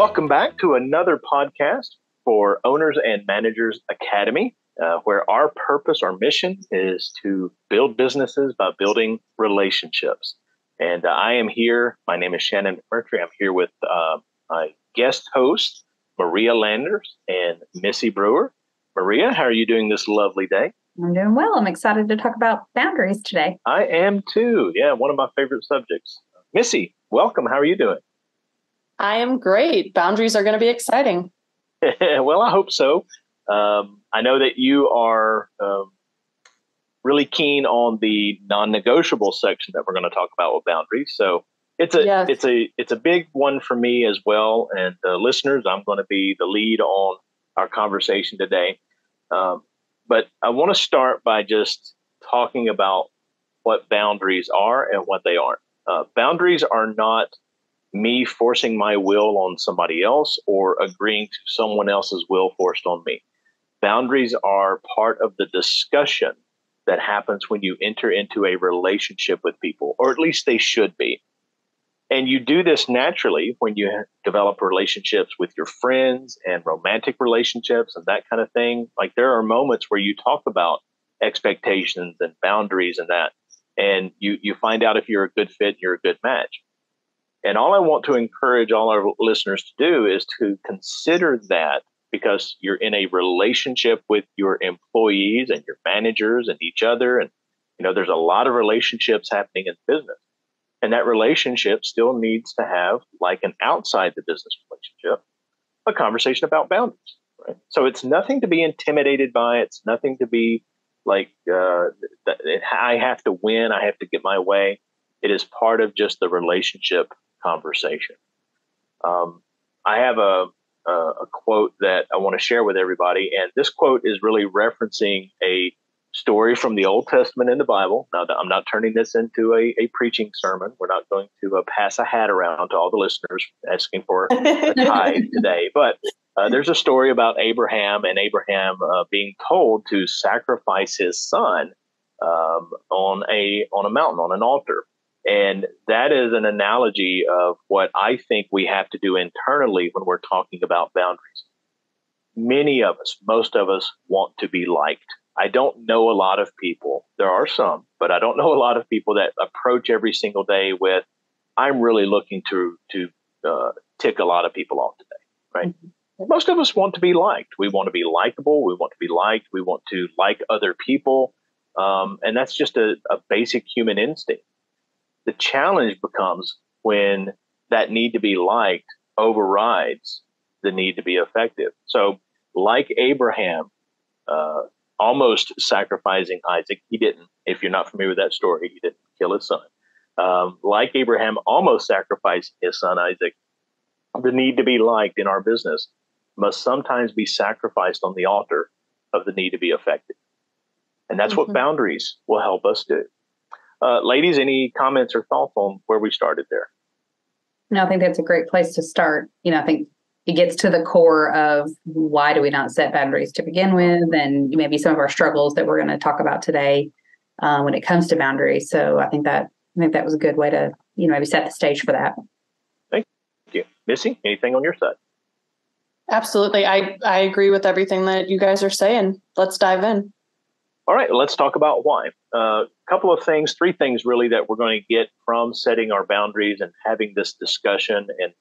Welcome back to another podcast for Owners and Managers Academy, uh, where our purpose, our mission is to build businesses by building relationships. And uh, I am here. My name is Shannon McMurtry. I'm here with uh, my guest host, Maria Landers and Missy Brewer. Maria, how are you doing this lovely day? I'm doing well. I'm excited to talk about boundaries today. I am too. Yeah, one of my favorite subjects. Missy, welcome. How are you doing? I am great. Boundaries are going to be exciting. well, I hope so. Um, I know that you are um, really keen on the non-negotiable section that we're going to talk about with boundaries. So it's a yes. it's a it's a big one for me as well. And uh, listeners, I'm going to be the lead on our conversation today. Um, but I want to start by just talking about what boundaries are and what they aren't. Uh, boundaries are not me forcing my will on somebody else or agreeing to someone else's will forced on me. Boundaries are part of the discussion that happens when you enter into a relationship with people, or at least they should be. And you do this naturally when you develop relationships with your friends and romantic relationships and that kind of thing. Like there are moments where you talk about expectations and boundaries and that, and you, you find out if you're a good fit, you're a good match. And all I want to encourage all our listeners to do is to consider that because you're in a relationship with your employees and your managers and each other. And, you know, there's a lot of relationships happening in business. And that relationship still needs to have, like an outside the business relationship, a conversation about boundaries. Right? So it's nothing to be intimidated by. It's nothing to be like uh, I have to win. I have to get my way. It is part of just the relationship conversation. Um, I have a, a, a quote that I want to share with everybody, and this quote is really referencing a story from the Old Testament in the Bible. Now, I'm not turning this into a, a preaching sermon. We're not going to uh, pass a hat around to all the listeners asking for a tithe today. But uh, there's a story about Abraham and Abraham uh, being told to sacrifice his son um, on a on a mountain on an altar. And that is an analogy of what I think we have to do internally when we're talking about boundaries. Many of us, most of us want to be liked. I don't know a lot of people. There are some, but I don't know a lot of people that approach every single day with, I'm really looking to, to uh, tick a lot of people off today, right? Mm-hmm. Most of us want to be liked. We want to be likable. We want to be liked. We want to like other people. Um, and that's just a, a basic human instinct. The challenge becomes when that need to be liked overrides the need to be effective. So, like Abraham, uh, almost sacrificing Isaac, he didn't. If you're not familiar with that story, he didn't kill his son. Um, like Abraham almost sacrificed his son Isaac, the need to be liked in our business must sometimes be sacrificed on the altar of the need to be effective. And that's mm-hmm. what boundaries will help us do. Uh, ladies, any comments or thoughts on where we started there? No, I think that's a great place to start. You know, I think it gets to the core of why do we not set boundaries to begin with, and maybe some of our struggles that we're going to talk about today uh, when it comes to boundaries. So I think that I think that was a good way to you know maybe set the stage for that. Thank you, Missy. Anything on your side? Absolutely, I I agree with everything that you guys are saying. Let's dive in. All right, let's talk about why. A uh, couple of things, three things really that we're going to get from setting our boundaries and having this discussion and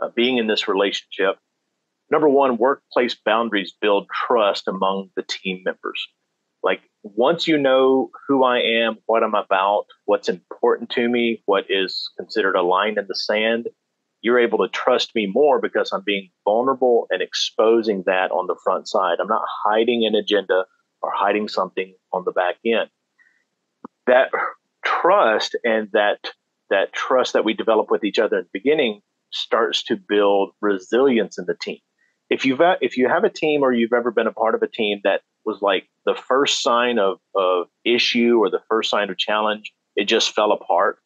uh, being in this relationship. Number one, workplace boundaries build trust among the team members. Like once you know who I am, what I'm about, what's important to me, what is considered a line in the sand, you're able to trust me more because I'm being vulnerable and exposing that on the front side. I'm not hiding an agenda or hiding something on the back end. That trust and that that trust that we develop with each other in the beginning starts to build resilience in the team. If you've if you have a team or you've ever been a part of a team that was like the first sign of, of issue or the first sign of challenge, it just fell apart.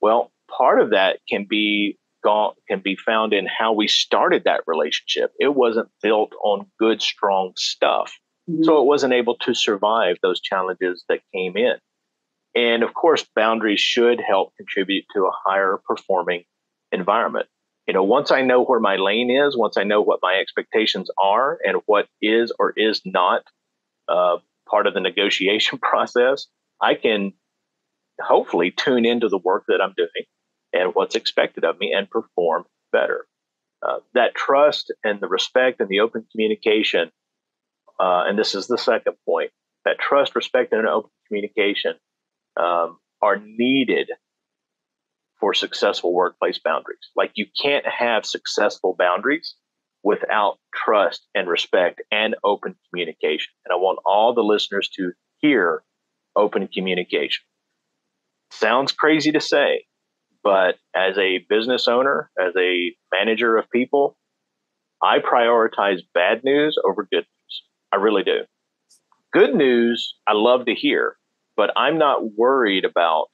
Well, part of that can be gone can be found in how we started that relationship. It wasn't built on good, strong stuff. Mm-hmm. So it wasn't able to survive those challenges that came in. And of course, boundaries should help contribute to a higher performing environment. you know, once I know where my lane is, once I know what my expectations are and what is or is not uh, part of the negotiation process, I can hopefully tune into the work that I'm doing and what's expected of me and perform better. Uh, that trust and the respect and the open communication, uh, and this is the second point, that trust, respect, and open communication um, are needed for successful workplace boundaries. Like you can't have successful boundaries without trust and respect and open communication. And I want all the listeners to hear open communication. Sounds crazy to say, but as a business owner, as a manager of people, I prioritize bad news over good news. I really do. Good news, I love to hear, but I'm not worried about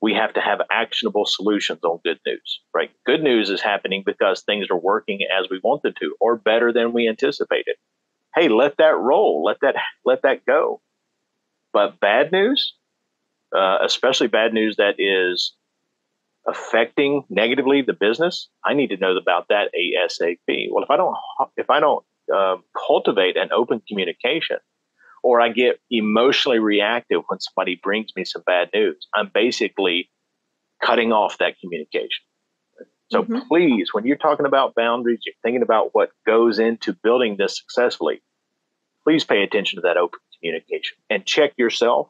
we have to have actionable solutions on good news, right? Good news is happening because things are working as we wanted to or better than we anticipated. Hey, let that roll. Let that let that go. But bad news, uh, especially bad news that is affecting negatively the business, I need to know about that ASAP. Well, if I don't if I don't uh, cultivate an open communication, or I get emotionally reactive when somebody brings me some bad news. I'm basically cutting off that communication. So mm-hmm. please, when you're talking about boundaries, you're thinking about what goes into building this successfully, please pay attention to that open communication and check yourself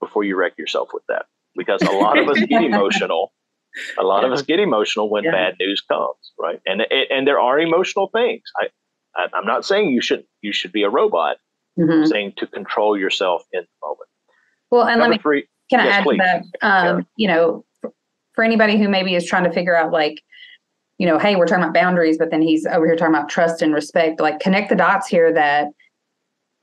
before you wreck yourself with that. Because a lot of us get emotional. A lot yeah. of us get emotional when yeah. bad news comes, right? And and there are emotional things. I, I I'm not saying you should you should be a robot, mm-hmm. saying to control yourself in the moment. Well, and Number let me, three, can I yes, add please. to that? Um. You know, for anybody who maybe is trying to figure out like, you know, hey, we're talking about boundaries, but then he's over here talking about trust and respect. Like, connect the dots here that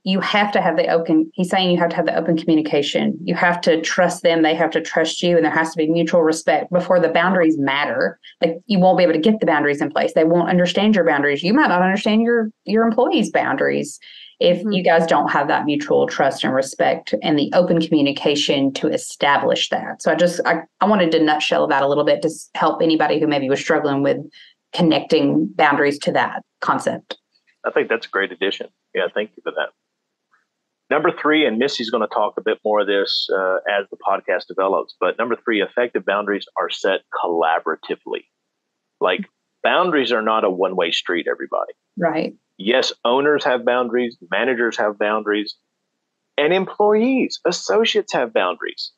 you have to have the open he's saying you have to have the open communication you have to trust them they have to trust you and there has to be mutual respect before the boundaries matter like you won't be able to get the boundaries in place they won't understand your boundaries you might not understand your your employees boundaries if mm-hmm. you guys don't have that mutual trust and respect and the open communication to establish that so i just i, I wanted to nutshell that a little bit to help anybody who maybe was struggling with connecting boundaries to that concept i think that's a great addition yeah thank you for that Number three, and Missy's going to talk a bit more of this uh, as the podcast develops, but number three, effective boundaries are set collaboratively. Like boundaries are not a one way street, everybody. Right. Yes, owners have boundaries, managers have boundaries, and employees, associates have boundaries.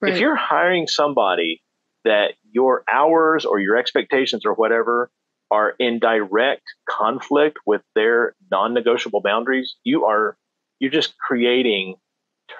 Right. If you're hiring somebody that your hours or your expectations or whatever are in direct conflict with their non negotiable boundaries, you are you're just creating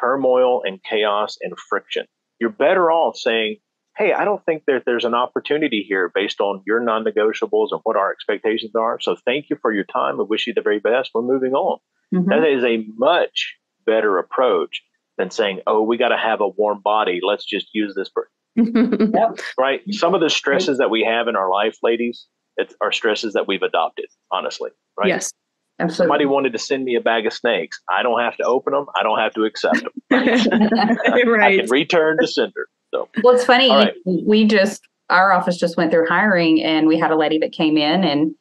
turmoil and chaos and friction. You're better off saying, hey, I don't think that there's an opportunity here based on your non negotiables and what our expectations are. So thank you for your time. I wish you the very best. We're moving on. Mm-hmm. That is a much better approach than saying, oh, we got to have a warm body. Let's just use this. For-. yep. Right. Some of the stresses that we have in our life, ladies, it's are stresses that we've adopted, honestly. Right. Yes. Absolutely. Somebody wanted to send me a bag of snakes. I don't have to open them. I don't have to accept them. Right? right. I can return to sender. So, well, it's funny. Right. We just our office just went through hiring, and we had a lady that came in and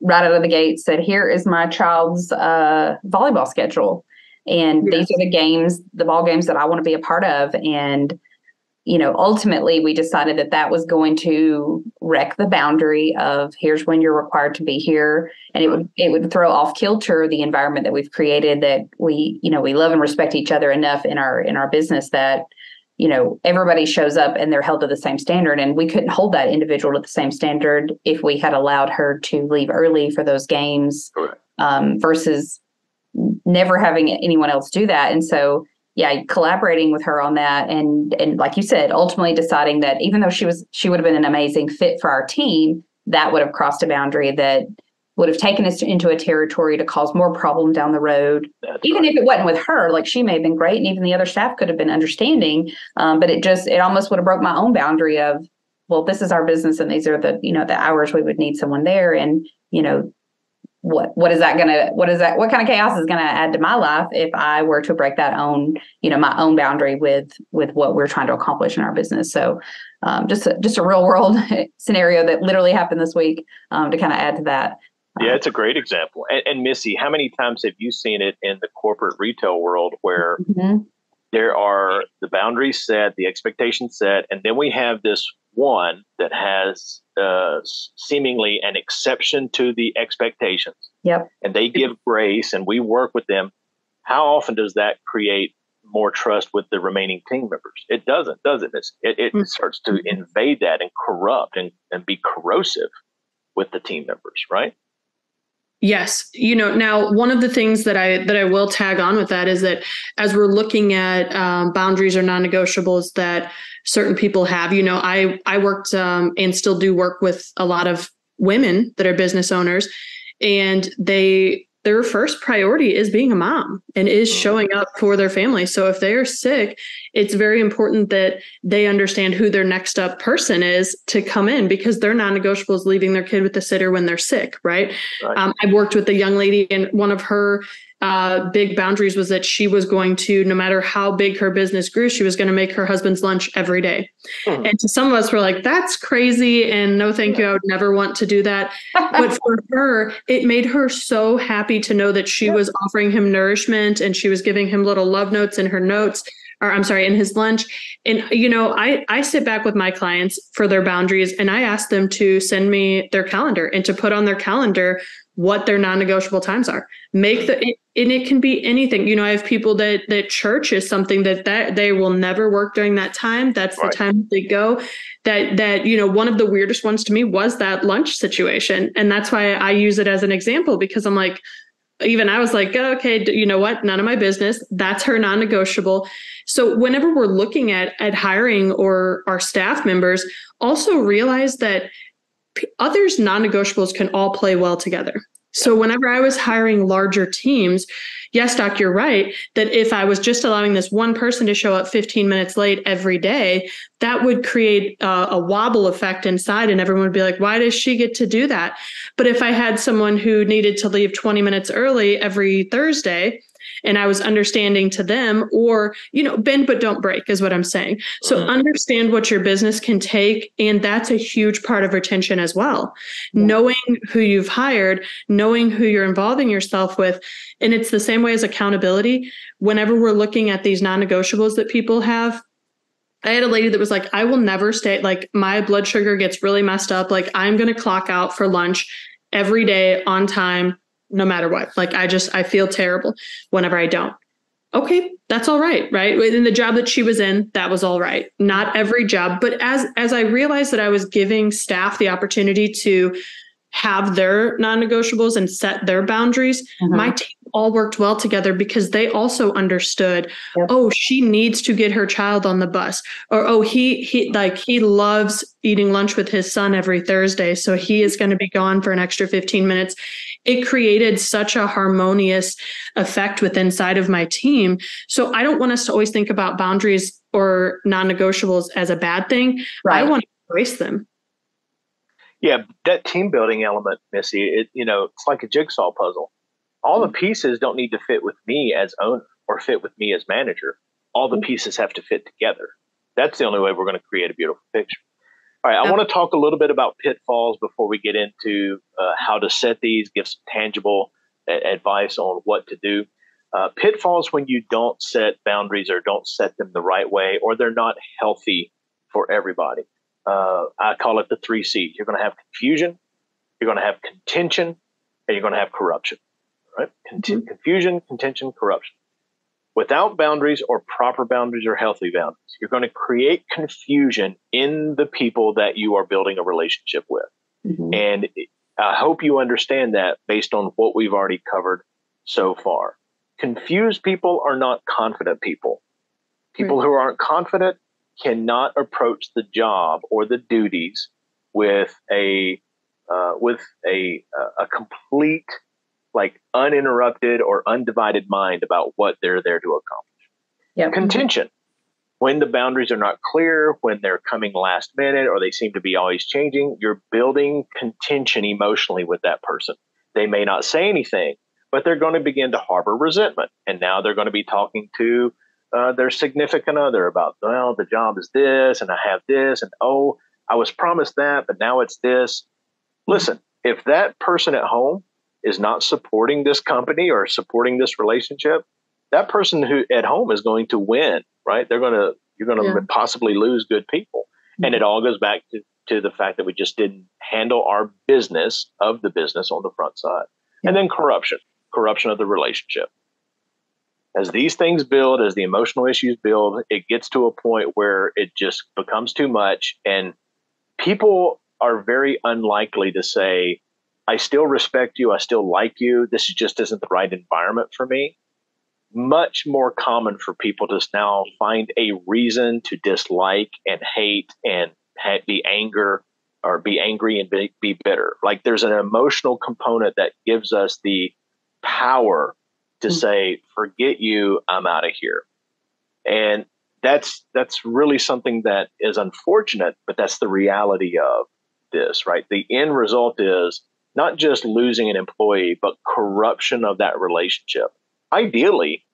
right out of the gate said, "Here is my child's uh, volleyball schedule, and yes. these are the games, the ball games that I want to be a part of." And you know, ultimately we decided that that was going to wreck the boundary of here's when you're required to be here, and it would it would throw off kilter the environment that we've created that we you know we love and respect each other enough in our in our business that you know everybody shows up and they're held to the same standard and we couldn't hold that individual to the same standard if we had allowed her to leave early for those games um, versus never having anyone else do that and so yeah, collaborating with her on that and and like you said, ultimately deciding that even though she was she would have been an amazing fit for our team, that would have crossed a boundary that would have taken us into a territory to cause more problem down the road. Even if it wasn't with her, like she may have been great, and even the other staff could have been understanding. Um, but it just it almost would have broke my own boundary of, well, this is our business, and these are the you know the hours we would need someone there, and you know what what is that gonna what is that what kind of chaos is gonna add to my life if I were to break that own you know my own boundary with with what we're trying to accomplish in our business. So um, just a, just a real world scenario that literally happened this week um, to kind of add to that. Yeah, it's a great example. And, and, Missy, how many times have you seen it in the corporate retail world where mm-hmm. there are the boundaries set, the expectations set, and then we have this one that has uh, seemingly an exception to the expectations. Yep. And they give grace and we work with them. How often does that create more trust with the remaining team members? It doesn't, does it? It's, it, it mm-hmm. starts to invade that and corrupt and, and be corrosive with the team members, right? Yes, you know now one of the things that I that I will tag on with that is that as we're looking at um, boundaries or non-negotiables that certain people have, you know, I I worked um, and still do work with a lot of women that are business owners, and they their first priority is being a mom and is mm-hmm. showing up for their family. So if they are sick, it's very important that they understand who their next up person is to come in because their non-negotiable is leaving their kid with the sitter when they're sick, right? right. Um, I've worked with a young lady and one of her uh, big boundaries was that she was going to, no matter how big her business grew, she was going to make her husband's lunch every day. Hmm. And to some of us, we're like, that's crazy. And no, thank you. I would never want to do that. but for her, it made her so happy to know that she was offering him nourishment and she was giving him little love notes in her notes or I'm sorry, in his lunch. And you know, I I sit back with my clients for their boundaries and I ask them to send me their calendar and to put on their calendar what their non-negotiable times are. Make the and it can be anything. You know i have people that that church is something that that they will never work during that time. That's right. the time they go. That that you know one of the weirdest ones to me was that lunch situation. And that's why i use it as an example because i'm like even i was like okay you know what? None of my business. That's her non-negotiable. So whenever we're looking at at hiring or our staff members also realize that others non-negotiables can all play well together. So whenever I was hiring larger teams, yes, Doc, you're right that if I was just allowing this one person to show up 15 minutes late every day, that would create a, a wobble effect inside, and everyone would be like, "Why does she get to do that?" But if I had someone who needed to leave 20 minutes early every Thursday, and I was understanding to them, or, you know, bend but don't break is what I'm saying. So mm-hmm. understand what your business can take. And that's a huge part of retention as well. Mm-hmm. Knowing who you've hired, knowing who you're involving yourself with. And it's the same way as accountability. Whenever we're looking at these non negotiables that people have, I had a lady that was like, I will never stay, like, my blood sugar gets really messed up. Like, I'm going to clock out for lunch every day on time no matter what. Like I just I feel terrible whenever I don't. Okay, that's all right, right? In the job that she was in, that was all right. Not every job, but as as I realized that I was giving staff the opportunity to have their non-negotiables and set their boundaries, mm-hmm. my team all worked well together because they also understood, yep. oh, she needs to get her child on the bus. Or oh, he he like he loves eating lunch with his son every Thursday, so he is going to be gone for an extra 15 minutes it created such a harmonious effect with inside of my team. So I don't want us to always think about boundaries or non-negotiables as a bad thing. Right. I want to embrace them. Yeah, that team building element, Missy, it you know, it's like a jigsaw puzzle. All the mm. pieces don't need to fit with me as owner or fit with me as manager. All the mm. pieces have to fit together. That's the only way we're going to create a beautiful picture. All right, I want to talk a little bit about pitfalls before we get into uh, how to set these, give some tangible advice on what to do. Uh, pitfalls when you don't set boundaries or don't set them the right way, or they're not healthy for everybody. Uh, I call it the three C's. You're going to have confusion, you're going to have contention, and you're going to have corruption. Right? Cont- mm-hmm. Confusion, contention, corruption without boundaries or proper boundaries or healthy boundaries, you're going to create confusion in the people that you are building a relationship with. Mm-hmm. And I hope you understand that based on what we've already covered so far. Confused people are not confident people. People who aren't confident cannot approach the job or the duties with a uh, with a a complete like uninterrupted or undivided mind about what they're there to accomplish. Yep. Contention. When the boundaries are not clear, when they're coming last minute or they seem to be always changing, you're building contention emotionally with that person. they may not say anything, but they're going to begin to harbor resentment. And now they're going to be talking to uh, their significant other about, well, the job is this, and I have this, and oh, I was promised that, but now it's this. Listen, if that person at home is not supporting this company or supporting this relationship, that person who at home is going to win, right? They're going to you're going to yeah. possibly lose good people, mm-hmm. and it all goes back to to the fact that we just didn't handle our business of the business on the front side, yeah. and then corruption, corruption of the relationship. As these things build, as the emotional issues build, it gets to a point where it just becomes too much, and people are very unlikely to say, I still respect you. I still like you. This just isn't the right environment for me. Much more common for people to now find a reason to dislike and hate and be anger or be angry and be, be bitter. Like there's an emotional component that gives us the power to mm-hmm. say, forget you, I'm out of here. And that's that's really something that is unfortunate, but that's the reality of this, right? The end result is not just losing an employee, but corruption of that relationship. Ideally,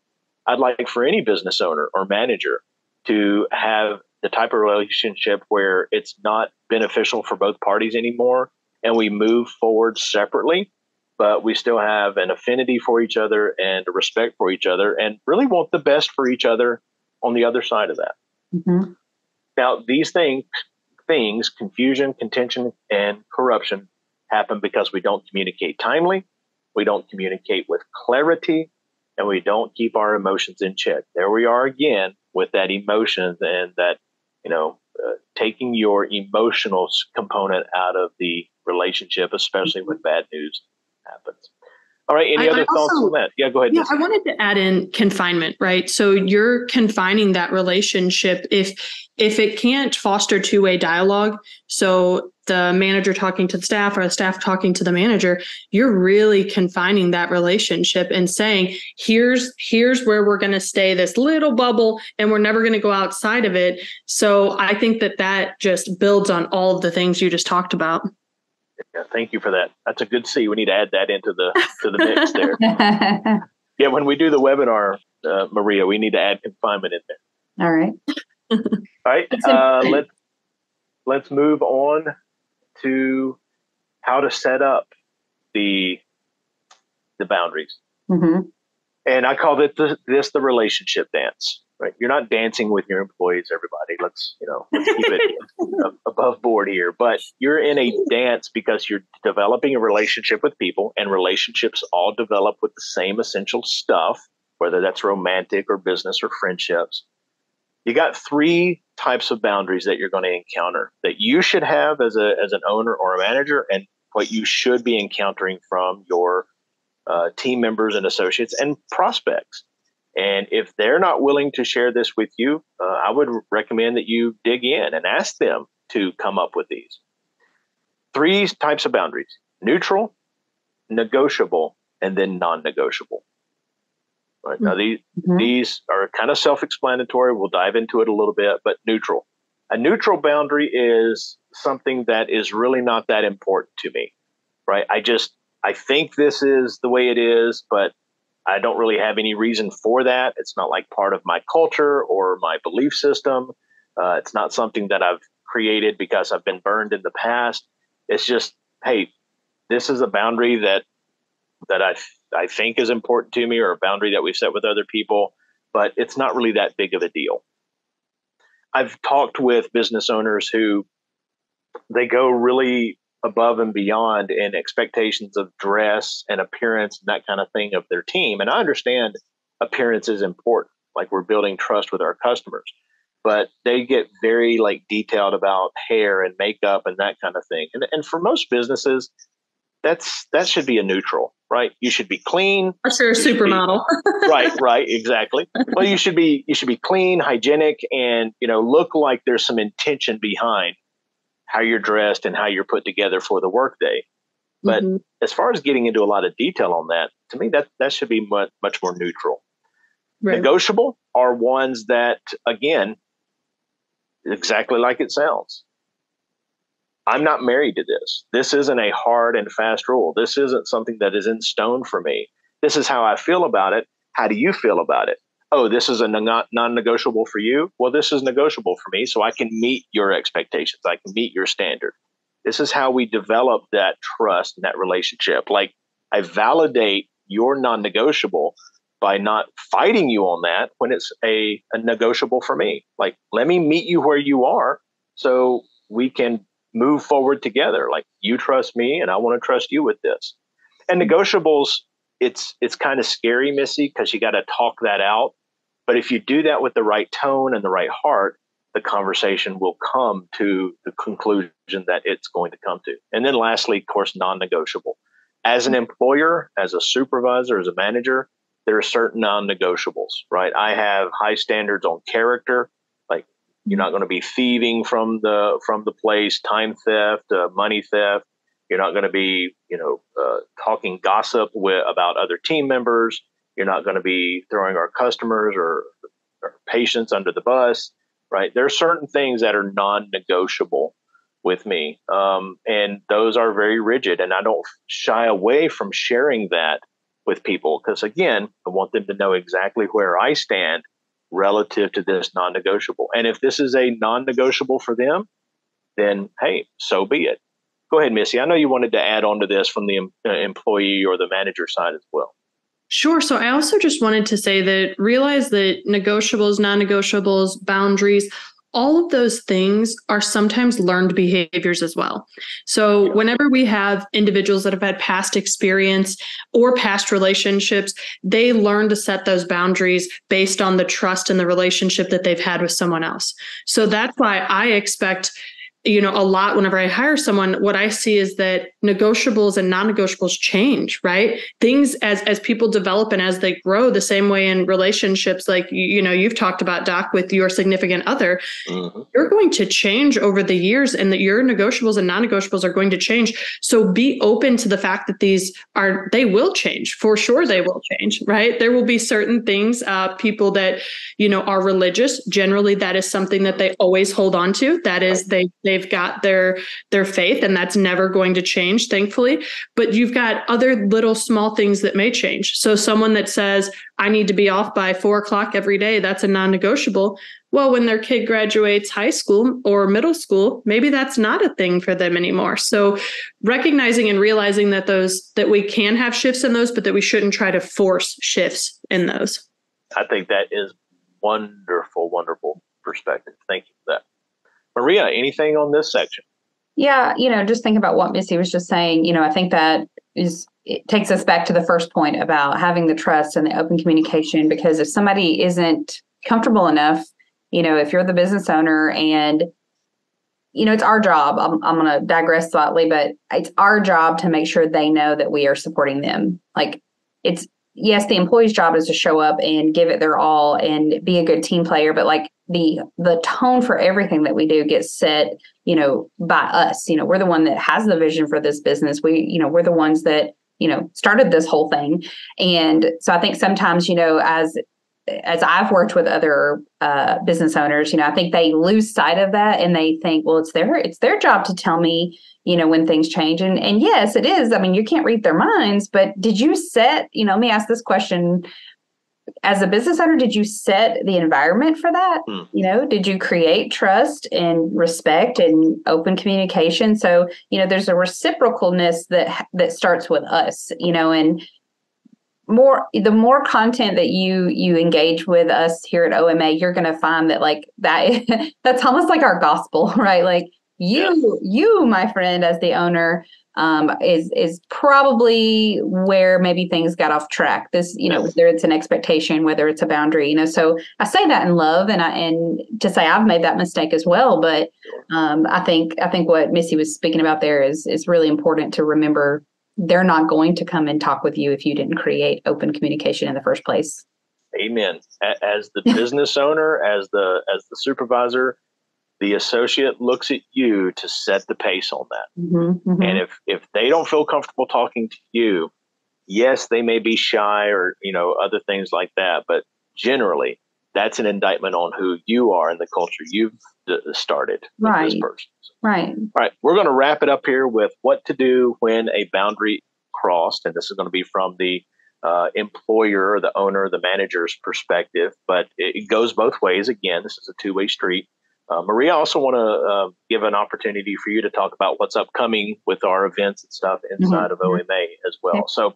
I'd like for any business owner or manager to have the type of relationship where it's not beneficial for both parties anymore and we move forward separately, but we still have an affinity for each other and a respect for each other and really want the best for each other on the other side of that. Mm-hmm. Now, these things, things, confusion, contention, and corruption happen because we don't communicate timely, we don't communicate with clarity, and we don't keep our emotions in check. There we are again with that emotions and that, you know, uh, taking your emotional component out of the relationship, especially when bad news happens. All right. Any I, other I thoughts also, on that? Yeah, go ahead. Yeah, I wanted to add in confinement, right? So you're confining that relationship if if it can't foster two-way dialogue. So the manager talking to the staff or the staff talking to the manager, you're really confining that relationship and saying, here's here's where we're going to stay this little bubble and we're never going to go outside of it. So I think that that just builds on all of the things you just talked about. Yeah, thank you for that. That's a good C. We need to add that into the to the mix there. yeah, when we do the webinar, uh, Maria, we need to add confinement in there. All right. All right. Uh, let's let's move on to how to set up the the boundaries. Mm-hmm. And I call it the, this the relationship dance right? You're not dancing with your employees, everybody. Let's, you know, let's keep it above board here. But you're in a dance because you're developing a relationship with people, and relationships all develop with the same essential stuff, whether that's romantic or business or friendships. You got three types of boundaries that you're going to encounter that you should have as a as an owner or a manager, and what you should be encountering from your uh, team members and associates and prospects. And if they're not willing to share this with you, uh, I would recommend that you dig in and ask them to come up with these. Three types of boundaries neutral, negotiable, and then non negotiable. Right. Now, these, mm-hmm. these are kind of self explanatory. We'll dive into it a little bit, but neutral. A neutral boundary is something that is really not that important to me, right? I just, I think this is the way it is, but I don't really have any reason for that. It's not like part of my culture or my belief system. Uh, it's not something that I've created because I've been burned in the past. It's just, hey, this is a boundary that that I I think is important to me, or a boundary that we've set with other people, but it's not really that big of a deal. I've talked with business owners who they go really above and beyond in expectations of dress and appearance and that kind of thing of their team. And I understand appearance is important, like we're building trust with our customers. But they get very like detailed about hair and makeup and that kind of thing. And and for most businesses, that's that should be a neutral, right? You should be clean. Unless you're a supermodel. Be, right, right, exactly. Well, you should be you should be clean, hygienic, and you know look like there's some intention behind how you're dressed and how you're put together for the workday. But mm-hmm. as far as getting into a lot of detail on that, to me that that should be much much more neutral. Right. Negotiable are ones that again, exactly like it sounds. I'm not married to this. This isn't a hard and fast rule. This isn't something that is in stone for me. This is how I feel about it. How do you feel about it? Oh, this is a non negotiable for you. Well, this is negotiable for me. So I can meet your expectations. I can meet your standard. This is how we develop that trust and that relationship. Like I validate your non negotiable by not fighting you on that when it's a, a negotiable for me. Like, let me meet you where you are so we can move forward together. Like, you trust me and I want to trust you with this. And negotiables, it's it's kind of scary, Missy, because you got to talk that out. But if you do that with the right tone and the right heart, the conversation will come to the conclusion that it's going to come to. And then lastly, of course, non-negotiable. As an employer, as a supervisor, as a manager, there are certain non-negotiables, right? I have high standards on character, you're not going to be thieving from the from the place, time theft, uh, money theft. You're not going to be, you know, uh, talking gossip with, about other team members. You're not going to be throwing our customers or, or patients under the bus, right? There are certain things that are non-negotiable with me, um, and those are very rigid, and I don't shy away from sharing that with people because again i want them to know exactly where i stand relative to this non-negotiable. And if this is a non-negotiable for them then hey so be it. Go ahead missy. I know you wanted to add on to this from the uh, employee or the manager side as well. Sure. So I also just wanted to say that realize that negotiables, non negotiables, boundaries, all of those things are sometimes learned behaviors as well. So, whenever we have individuals that have had past experience or past relationships, they learn to set those boundaries based on the trust and the relationship that they've had with someone else. So, that's why I expect you know, a lot whenever I hire someone, what I see is that negotiables and non-negotiables change, right? Things as as people develop and as they grow, the same way in relationships, like you know, you've talked about Doc with your significant other, mm-hmm. you're going to change over the years, and that your negotiables and non-negotiables are going to change. So be open to the fact that these are they will change for sure. They will change, right? There will be certain things, uh, people that you know are religious. Generally, that is something that they always hold on to. That is they they they've got their their faith and that's never going to change thankfully. But you've got other little small things that may change. So someone that says i need to be off by four o'clock every day that's a non-negotiable. Well when their kid graduates high school or middle school maybe that's not a thing for them anymore. So recognizing and realizing that those that we can have shifts in those but that we shouldn't try to force shifts in those. I think that is wonderful wonderful perspective. Thank you for that Maria, anything on this section? Yeah, you know, just think about what Missy was just saying. You know, I think that is it takes us back to the first point about having the trust and the open communication. Because if somebody isn't comfortable enough, you know, if you're the business owner and you know, it's our job. I'm, I'm going to digress slightly, but it's our job to make sure they know that we are supporting them. Like, it's yes, the employee's job is to show up and give it their all and be a good team player, but like the the tone for everything that we do gets set you know by us. You know we're the one that has the vision for this business. We you know we're the ones that you know started this whole thing. And so i think sometimes you know as as i've worked with other uh, business owners you know i think they lose sight of that and they think well it's their it's their job to tell me you know when things change. And and yes it is. I mean you can't read their minds but did you set you know let me ask this question as a business owner did you set the environment for that? Mm. you know did you create trust and respect and open communication? So you know there's a reciprocalness that that starts with us you know and more the more content that you you engage with us here at OMA you're going to find that like that that's almost like our gospel right? Like you you my friend as the owner um, is is probably where maybe things got off track. This, you know, whether it's an expectation, whether it's a boundary, you know. So I say that in love, and I and to say I've made that mistake as well. But um, I think I think what Missy was speaking about there is is really important to remember. They're not going to come and talk with you if you didn't create open communication in the first place. Amen. As the business owner, as the as the supervisor, the associate looks at you to set the pace on that. Mm-hmm, mm-hmm. And if if they don't feel comfortable talking to you, yes, they may be shy or you know other things like that, but generally that's an indictment on who you are and the culture you've d- started right. this person. Right. All right. We're going to wrap it up here with what to do when a boundary crossed, and this is going to be from the uh, employer, the owner, the manager's perspective, but it, goes both ways. Again, this is a two way street. Uh, Maria, I also want to uh, give an opportunity for you to talk about what's upcoming with our events and stuff inside mm-hmm. of OMA as well. Okay. So,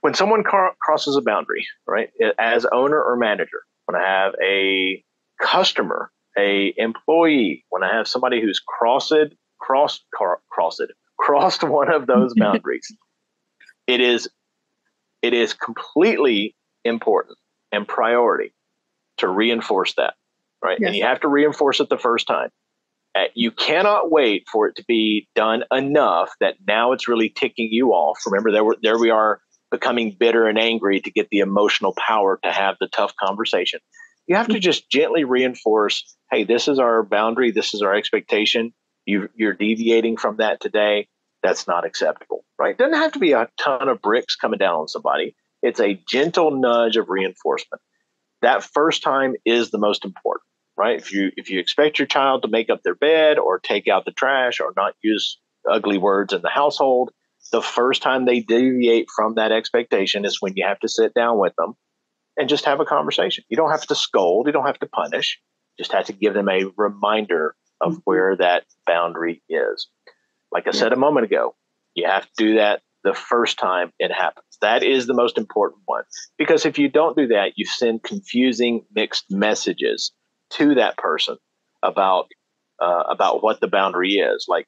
when someone car- crosses a boundary, right, as owner or manager, when I have a customer, a employee, when I have somebody who's crossed, crossed, car- crossed, crossed one of those boundaries, it is it is completely important and priority to reinforce that, right? Yes. And you have to reinforce it the first time. Uh, you cannot wait for it to be done enough that now it's really ticking you off. Remember, there, were, there we are becoming bitter and angry to get the emotional power to have the tough conversation. You have to just gently reinforce hey, this is our boundary, this is our expectation. You, you're deviating from that today. That's not acceptable, right? It doesn't have to be a ton of bricks coming down on somebody. It's a gentle nudge of reinforcement. That first time is the most important, right? If you if you expect your child to make up their bed or take out the trash or not use ugly words in the household, the first time they deviate from that expectation is when you have to sit down with them and just have a conversation. You don't have to scold, you don't have to punish, just have to give them a reminder of mm-hmm. where that boundary is. Like I said a moment ago, you have to do that the first time it happens. That is the most important one. Because if you don't do that, you send confusing mixed messages to that person about uh, about what the boundary is. Like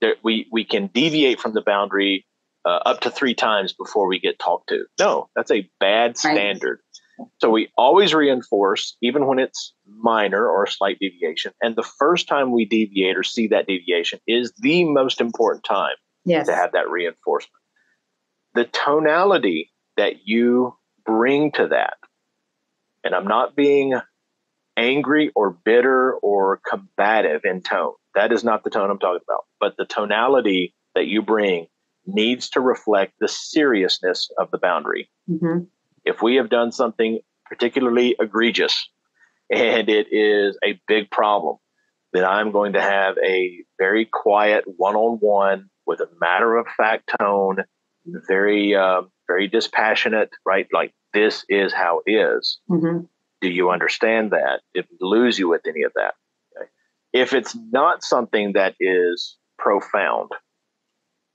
there, we we can deviate from the boundary uh, up to three times before we get talked to. No, that's a bad standard. Right. So we always reinforce, even when it's minor or a slight deviation. And the first time we deviate or see that deviation is the most important time yes. to have that reinforcement. The tonality that you bring to that, and I'm not being angry or bitter or combative in tone. That is not the tone I'm talking about. But the tonality that you bring needs to reflect the seriousness of the boundary. Mm-hmm. If we have done something particularly egregious and it is a big problem, then I'm going to have a very quiet one on one with a matter of fact tone, very, uh, very dispassionate, right? Like, this is how it is. Mm-hmm. Do you understand that? Did we lose you with any of that? Okay. If it's not something that is profound,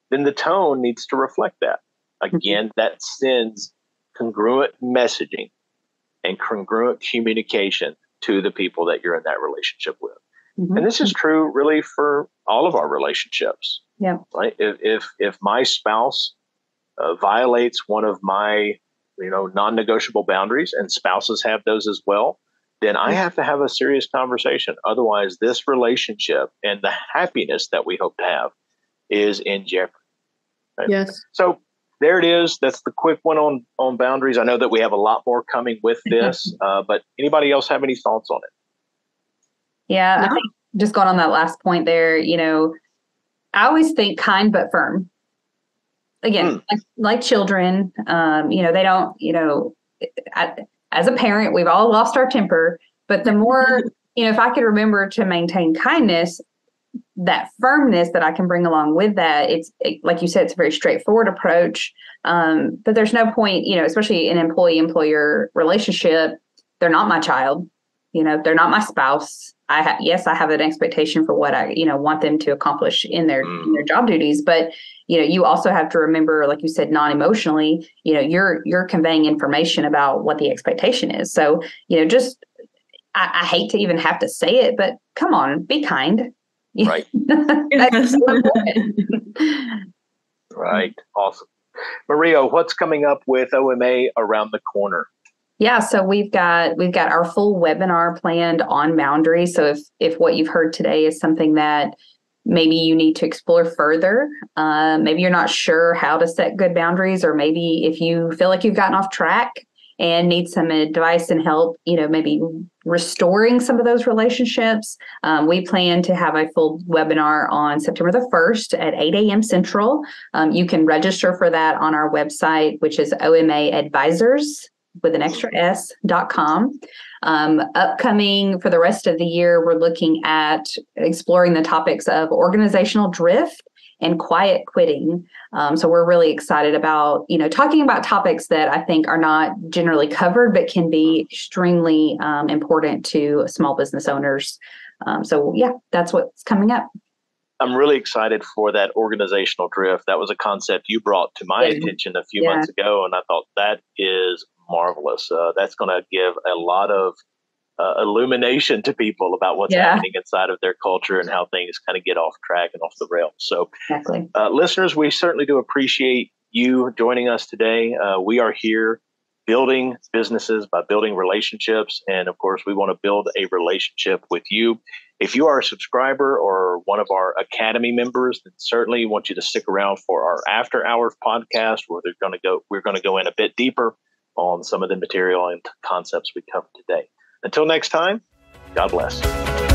then the tone needs to reflect that. Mm-hmm. Again, that sends congruent messaging and congruent communication to the people that you're in that relationship with. Mm-hmm. And this is true really for all of our relationships. Yeah. Right. If if, if my spouse uh, violates one of my you know non-negotiable boundaries, and spouses have those as well, then I have to have a serious conversation. Otherwise, this relationship and the happiness that we hope to have is in jeopardy. Right? Yes. So there it is. That's the quick one on on boundaries. I know that we have a lot more coming with this, uh, but anybody else have any thoughts on it? Yeah, no. I think just going on that last point there, you know, I always think kind but firm. Again, mm. like, like, children, um, you know, they don't, you know, I, as a parent, we've all lost our temper, but the more, you know, if I could remember to maintain kindness, that firmness that I can bring along with that, it's it, like you said, it's a very straightforward approach. Um, but there's no point, you know, especially in employee employer relationship, they're not my child, you know, they're not my spouse. I ha- yes, I have an expectation for what I, you know, want them to accomplish in their in their mm. job duties, but you know, you also have to remember, like you said, non-emotionally, you know, you're you're conveying information about what the expectation is. So, you know, just I, I hate to even have to say it, but come on, be kind Right. right. Awesome. Maria, what's coming up with OMA around the corner? Yeah, so we've got we've got our full webinar planned on boundaries. So if if what you've heard today is something that maybe you need to explore further, uh, maybe you're not sure how to set good boundaries, or maybe if you feel like you've gotten off track, and need some advice and help, you know, maybe restoring some of those relationships, um, we plan to have a full webinar on September the 1st at 8 a.m. Central. Um, you can register for that on our website, which is omaadvisors.com with an extra S dot com. Um, upcoming for the rest of the year, we're looking at exploring the topics of organizational drift and quiet quitting. Um, so we're really excited about you know talking about topics that I think are not generally covered, but can be extremely um, important to small business owners. Um, so yeah, that's what's coming up. I'm really excited for that organizational drift. That was a concept you brought to my yeah. attention a few yeah. months ago, and I thought that is marvelous. Uh, that's going to give a lot of uh, illumination to people about what's yeah. happening inside of their culture and how things kind of get off track and off the rails. So, exactly. uh, listeners, we certainly do appreciate you joining us today. Uh, we are here building businesses by building relationships. And of course, we want to build a relationship with you. If you are a subscriber or one of our Academy members, then certainly want you to stick around for our after hours podcast where they're going to go, we're going to go in a bit deeper on some of the material and concepts we covered today. Until next time, God bless.